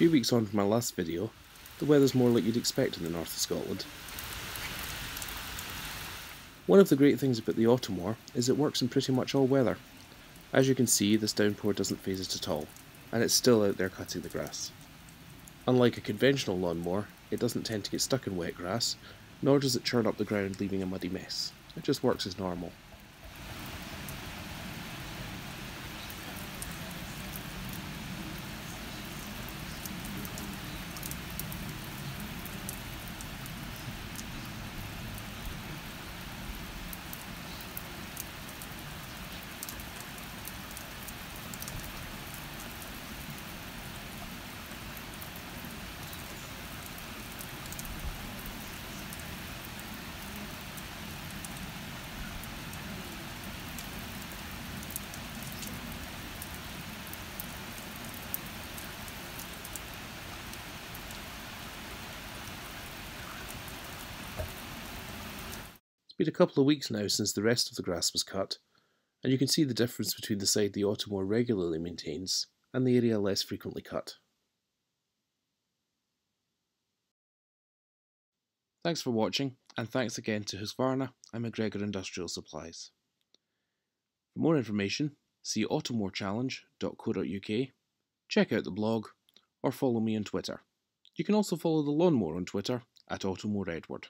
few weeks on from my last video, the weather's more like you'd expect in the north of Scotland. One of the great things about the Automower is it works in pretty much all weather. As you can see, this downpour doesn't phase it at all, and it's still out there cutting the grass. Unlike a conventional lawnmower, it doesn't tend to get stuck in wet grass, nor does it churn up the ground leaving a muddy mess. It just works as normal. Been a couple of weeks now since the rest of the grass was cut, and you can see the difference between the side the Automower regularly maintains and the area less frequently cut. Thanks for watching, and thanks again to Husqvarna and MacGregor Industrial Supplies. For more information, see automowerchallenge.co.uk, check out the blog, or follow me on Twitter. You can also follow the lawnmower on Twitter at AutomowerEdwards.